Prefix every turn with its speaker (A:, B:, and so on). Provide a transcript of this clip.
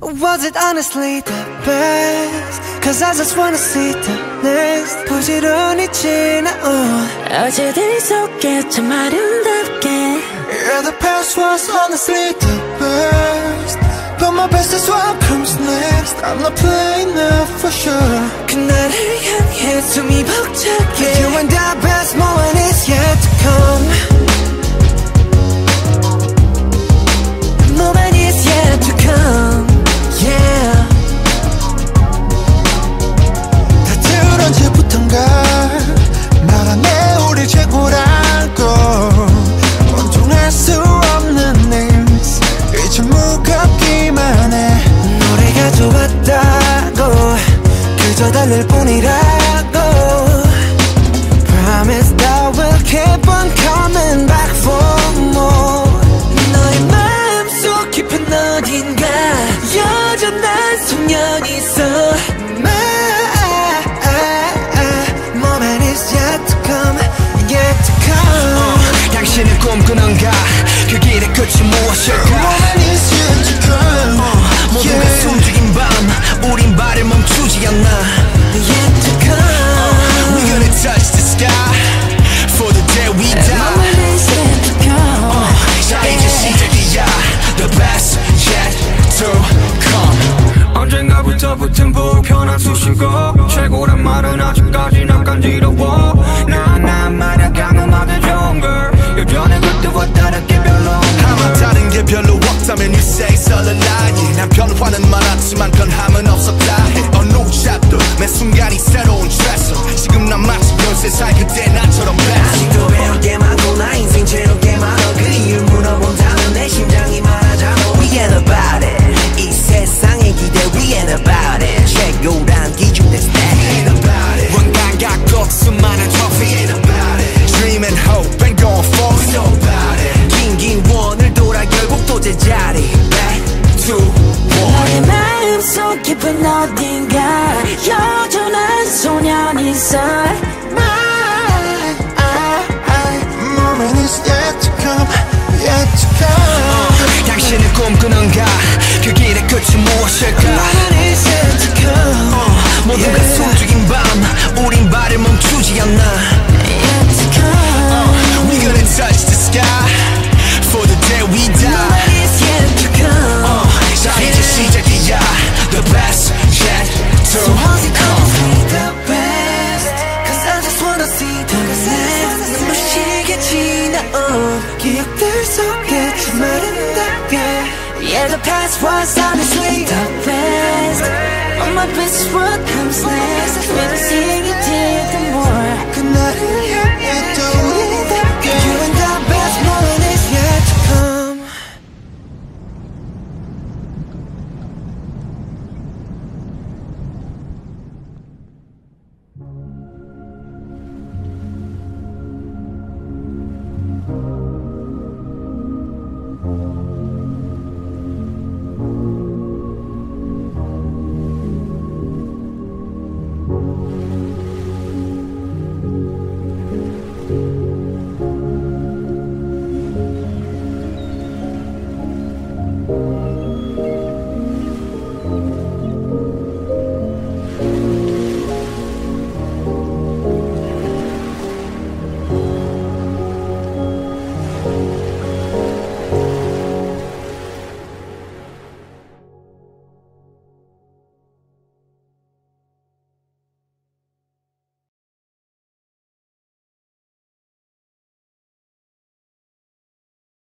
A: Was it honestly the best? Cause I just wanna see the next 부지런히 지나온
B: 어제들 속에 참 아름답게
A: Yeah, the past was honestly the best But my best is what comes next I'm not playing now for sure 그날을 향해 숨이 벅차게 You and the best moment 어딘가 여전한 소년이 있어
C: 최고란 말은 아직까지 난 간지러워. 나난 말야 강음하게 좋은 걸 예전에 그때와 다르게 별로
D: 아마 다른 게 별로 없다면 you say it's all a lie 난 변화는 많았지만 변함은 없었다. 해 어느 챕터 매 순간이 새로운 트레서 지금 난 마치 연세살 그때 나
B: 깊은 어딘가 여전한 소년이 있어
A: Yeah,
D: the
B: past was honestly the best All my best what comes next When I see you